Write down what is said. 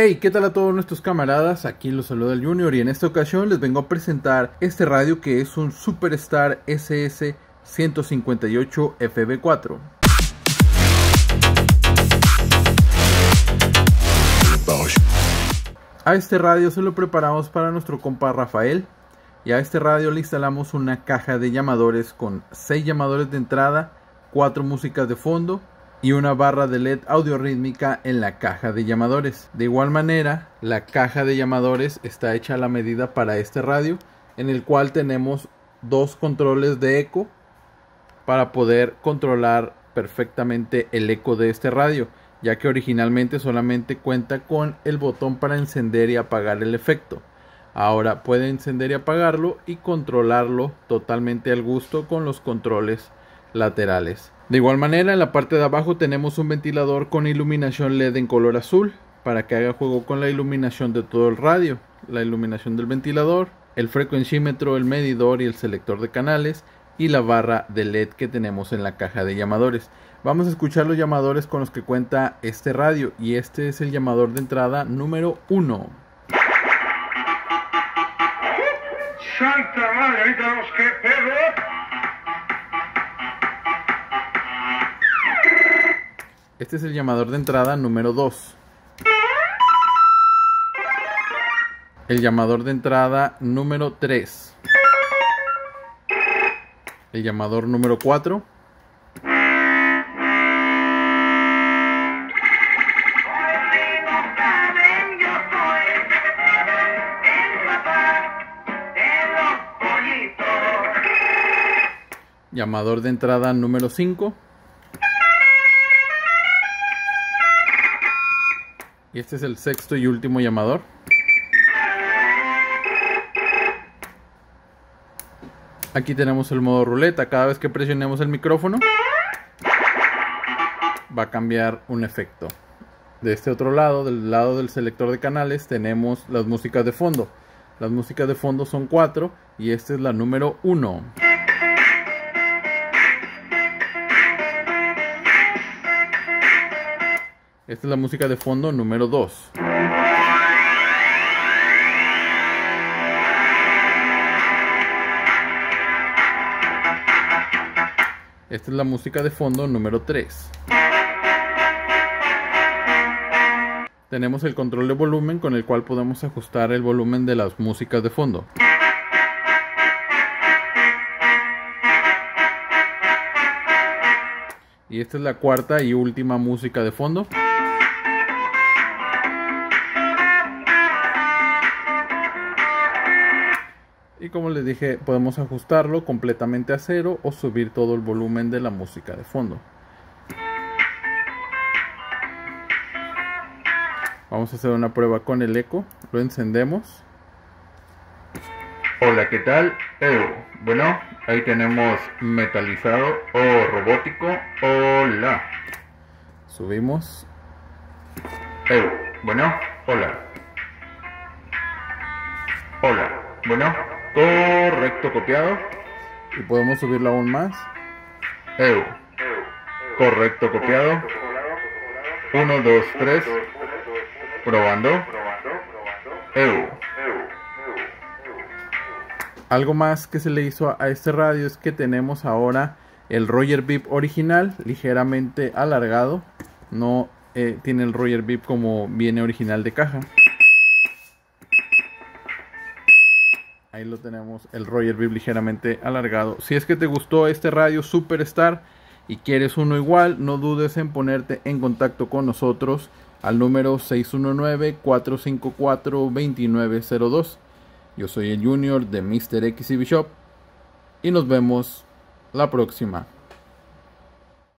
Hey, ¿qué tal a todos nuestros camaradas? Aquí los saluda el Junior y en esta ocasión les vengo a presentar este radio que es un Superstar SS 158 FB4. A este radio se lo preparamos para nuestro compa Rafael y a este radio le instalamos una caja de llamadores con 6 llamadores de entrada, 4 músicas de fondo y una barra de LED audio rítmica en la caja de llamadores. De igual manera, la caja de llamadores está hecha a la medida para este radio, en el cual tenemos dos controles de eco para poder controlar perfectamente el eco de este radio, ya que originalmente solamente cuenta con el botón para encender y apagar el efecto. Ahora puede encender y apagarlo y controlarlo totalmente al gusto con los controles laterales. De igual manera, en la parte de abajo tenemos un ventilador con iluminación LED en color azul para que haga juego con la iluminación de todo el radio, la iluminación del ventilador, el frecuencímetro, el medidor y el selector de canales y la barra de LED que tenemos en la caja de llamadores. Vamos a escuchar los llamadores con los que cuenta este radio y este es el llamador de entrada número 1. Santa madre, ahorita vemos qué pedo. Este es el llamador de entrada número 2. El llamador de entrada número 3. El llamador número 4. Llamador de entrada número 5. Y este es el sexto y último llamador. Aquí tenemos el modo ruleta. Cada vez que presionemos el micrófono va a cambiar un efecto. De este otro lado, del lado del selector de canales, tenemos las músicas de fondo. Las músicas de fondo son cuatro y esta es la número uno. Esta es la música de fondo número 2. Esta es la música de fondo número 3. Tenemos el control de volumen con el cual podemos ajustar el volumen de las músicas de fondo. Y esta es la cuarta y última música de fondo. Y como les dije, podemos ajustarlo completamente a cero o subir todo el volumen de la música de fondo. Vamos a hacer una prueba con el eco. Lo encendemos. Hola, ¿qué tal? bueno, ahí tenemos metalizado o robótico. Hola. Subimos. bueno, hola. Hola, bueno. Correcto, copiado. Y podemos subirlo aún más. Eu. Correcto, copiado. 1, 2, 3. Probando. Eu. Algo más que se le hizo a este radio es que tenemos ahora el Roger Beep original, ligeramente alargado. No eh, tiene el Roger Beep como viene original de caja. Ahí lo tenemos, el Roger Beep ligeramente alargado. Si es que te gustó este radio Superstar y quieres uno igual, no dudes en ponerte en contacto con nosotros al número 619-454-2902. Yo soy el Junior de Mr. XCB Shop y nos vemos la próxima.